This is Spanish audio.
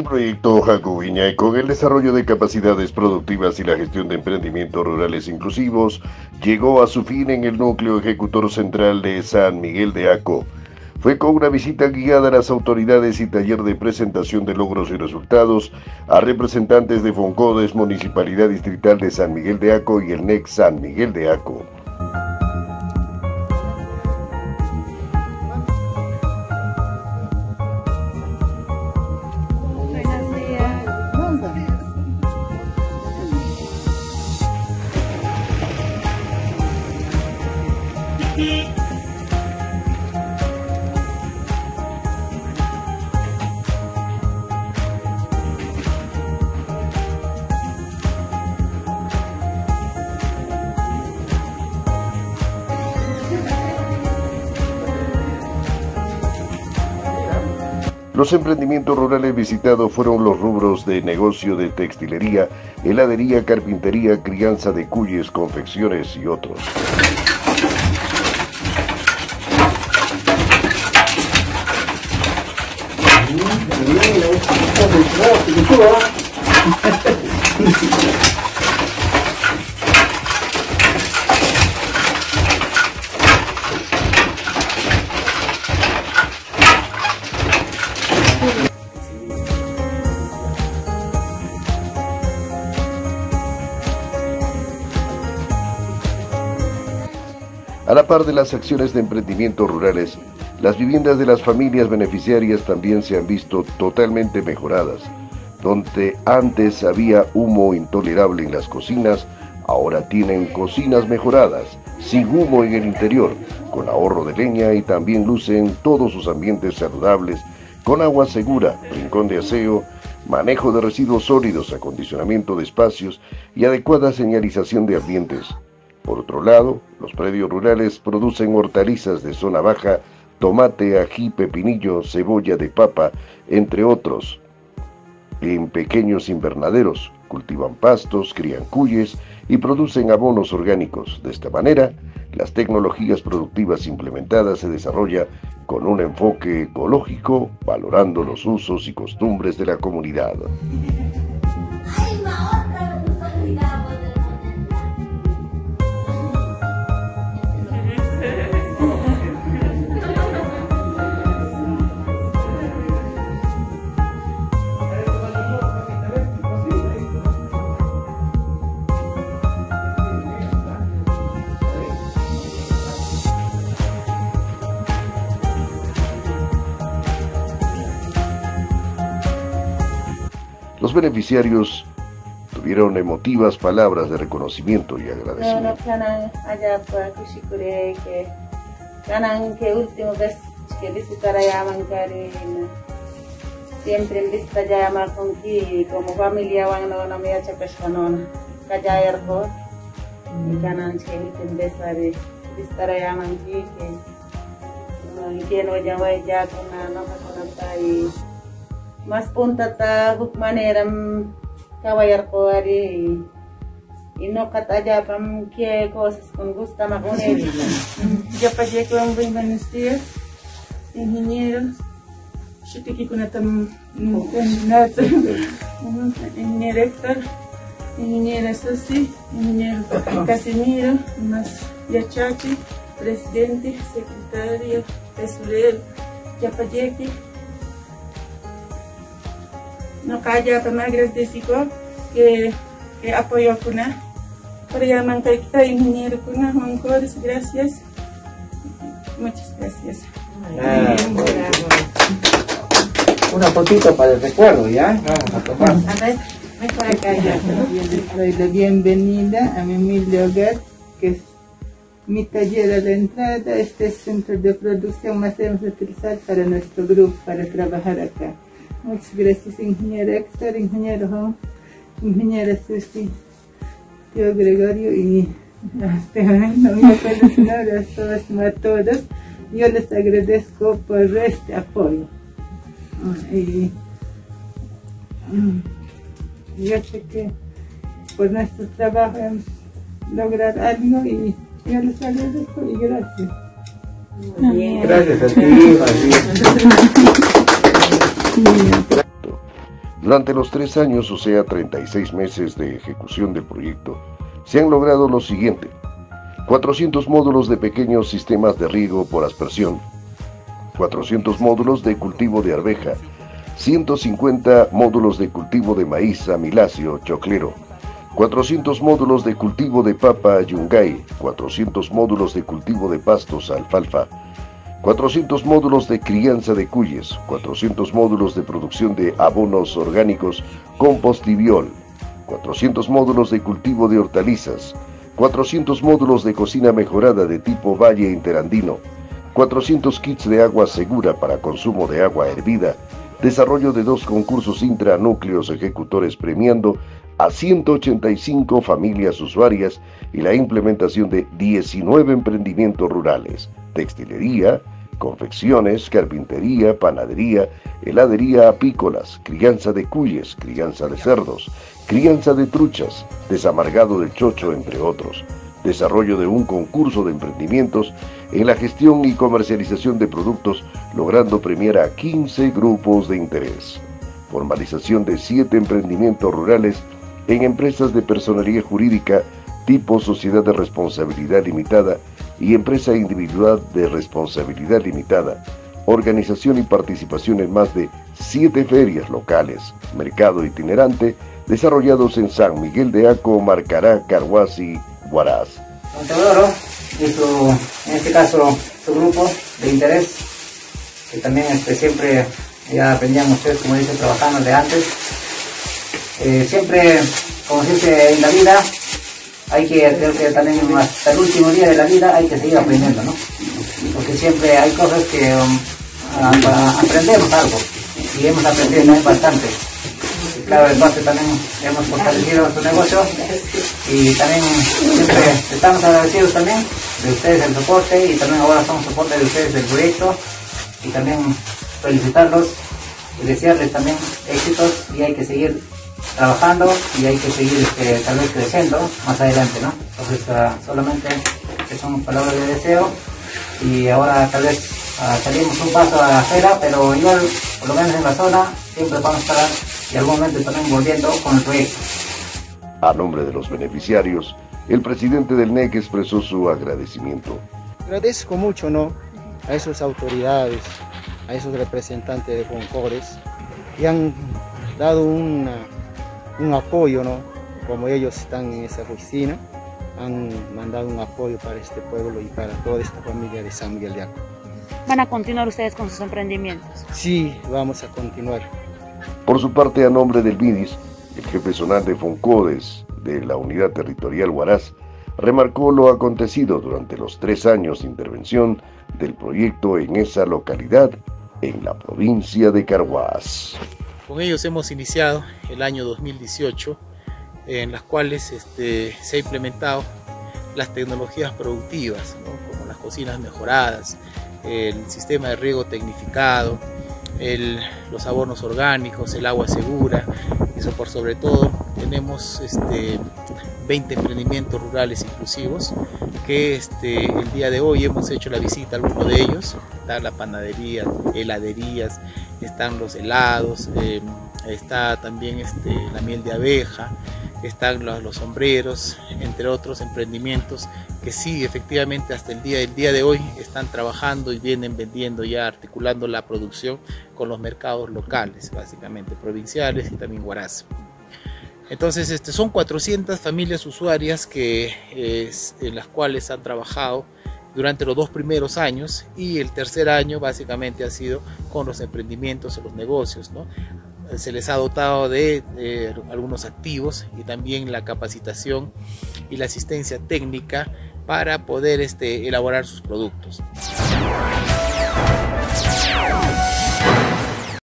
El proyecto Jacobiña, con el desarrollo de capacidades productivas y la gestión de emprendimientos rurales inclusivos, llegó a su fin en el núcleo ejecutor central de San Miguel de Aco. Fue con una visita guiada a las autoridades y taller de presentación de logros y resultados a representantes de Foncodes, Municipalidad Distrital de San Miguel de Aco y el NEC San Miguel de Aco. Los emprendimientos rurales visitados fueron los rubros de negocio de textilería, heladería, carpintería, crianza de cuyes, confecciones y otros. A la par de las acciones de emprendimiento rurales, las viviendas de las familias beneficiarias también se han visto totalmente mejoradas. Donde antes había humo intolerable en las cocinas, ahora tienen cocinas mejoradas, sin humo en el interior, con ahorro de leña y también lucen todos sus ambientes saludables, con agua segura, rincón de aseo, manejo de residuos sólidos, acondicionamiento de espacios y adecuada señalización de ambientes. Por otro lado, los predios rurales producen hortalizas de zona baja, tomate, ají, pepinillo, cebolla de papa, entre otros. En pequeños invernaderos cultivan pastos, crían cuyes y producen abonos orgánicos. De esta manera, las tecnologías productivas implementadas se desarrollan con un enfoque ecológico, valorando los usos y costumbres de la comunidad. Los beneficiarios tuvieron emotivas palabras de reconocimiento y agradecimiento. siempre en vista ya más con que como familia van no no me hace pescanona kaya airport y ganan que último vez haré visitaré a manki que que no ya voy ya con no me y mas punta ta huk maneram kawayar ko ari inokat aja pam que cosas con gusta más él. Yo pasé con buen buenos días, ingeniero. Yo te quiero tam ingeniero Héctor, ingeniero Susi, ingeniero Casimiro, más Yachachi, presidente, secretario, tesorero, Yapayeki, no calla también agradecido que, que apoyó kuna para llamar kita ingeniero kuna mangkores gracias. Muchas gracias. Ah, una fotito para el recuerdo ya vamos a tomar. Mejor acá ya. Doy la bienvenida a mi humilde hogar que es mi taller a la entrada. Este centro de producción más debemos utilizar para nuestro grupo para trabajar acá Muchas gracias, ingeniero Héctor, ingeniero Juan, ingeniera Susi, tío Gregorio y no me acuerdo su nombre, a todos, a todos. Yo les agradezco por este apoyo. Y, yo sé que por nuestro trabajo hemos logrado algo y yo les agradezco y gracias. Gracias a ti, Durante los tres años, o sea, 36 meses de ejecución del proyecto, se han logrado lo siguiente. 400 módulos de pequeños sistemas de riego por aspersión, 400 módulos de cultivo de arveja, 150 módulos de cultivo de maíz amiláceo choclero, 400 módulos de cultivo de papa yungay, 400 módulos de cultivo de pastos alfalfa, 400 módulos de crianza de cuyes, 400 módulos de producción de abonos orgánicos, compost y viol, 400 módulos de cultivo de hortalizas, 400 módulos de cocina mejorada de tipo valle interandino, 400 kits de agua segura para consumo de agua hervida, desarrollo de dos concursos intranúcleos ejecutores premiando a 185 familias usuarias y la implementación de 19 emprendimientos rurales, textilería, confecciones, carpintería, panadería, heladería apícolas, crianza de cuyes, crianza de cerdos, crianza de truchas, desamargado de chocho, entre otros, desarrollo de un concurso de emprendimientos en la gestión y comercialización de productos, logrando premiar a 15 grupos de interés, formalización de 7 emprendimientos rurales en empresas de personería jurídica tipo sociedad de responsabilidad limitada y empresa individual de responsabilidad limitada, organización y participación en más de siete ferias locales, mercado itinerante, desarrollados en San Miguel de Aco, Marcará, Carhuaz y Huaraz. en este caso, su grupo de interés, que también este, siempre ya aprendían ustedes, como dice, trabajando de antes. Eh, siempre, como se dice en la vida, hay que, creo que también hasta el último día de la vida hay que seguir aprendiendo, ¿no? Porque siempre hay cosas que um, aprendemos algo y hemos aprendido bastante. claro, base también hemos fortalecido nuestro negocio y también siempre estamos agradecidos también de ustedes el soporte y también ahora somos soporte de ustedes del proyecto y también felicitarlos y desearles también éxitos y hay que seguir trabajando y hay que seguir este, tal vez creciendo más adelante, ¿no? Entonces uh, solamente que son palabras de deseo y ahora tal vez uh, salimos un paso a la acera, pero igual, por lo menos en la zona, siempre vamos a estar y algún momento también volviendo con el proyecto. A nombre de los beneficiarios, el presidente del NEC expresó su agradecimiento. Agradezco mucho, ¿no? A esas autoridades, a esos representantes de Foncores que han dado una un apoyo, ¿no? Como ellos están en esa oficina, han mandado un apoyo para este pueblo y para toda esta familia de San Miguel de Aco. ¿Van a continuar ustedes con sus emprendimientos? Sí, vamos a continuar. Por su parte, a nombre del MIDIS, el jefe zonal de Foncodes de la Unidad Territorial Huaraz remarcó lo acontecido durante los tres años de intervención del proyecto en esa localidad en la provincia de Carhuaz. Con ellos hemos iniciado el año 2018, en las cuales este, se ha implementado las tecnologías productivas, como las cocinas mejoradas, el sistema de riego tecnificado, los abonos orgánicos, el agua segura, eso por sobre todo. Tenemos este, 20 emprendimientos rurales inclusivos que este, el día de hoy hemos hecho la visita a algunos de ellos. Está la panadería, heladerías, están los helados, em, está también este, la miel de abeja, están los, sombreros, entre otros emprendimientos que sí, efectivamente, hasta el día, del día de hoy están trabajando y vienen vendiendo ya, articulando la producción con los mercados locales, básicamente provinciales y también Huaraz. Entonces, este, son 400 familias usuarias que, en las cuales han trabajado durante los dos primeros años y el tercer año básicamente ha sido con los emprendimientos o los negocios. ¿no? Se les ha dotado de, algunos activos y también la capacitación y la asistencia técnica para poder este, elaborar sus productos.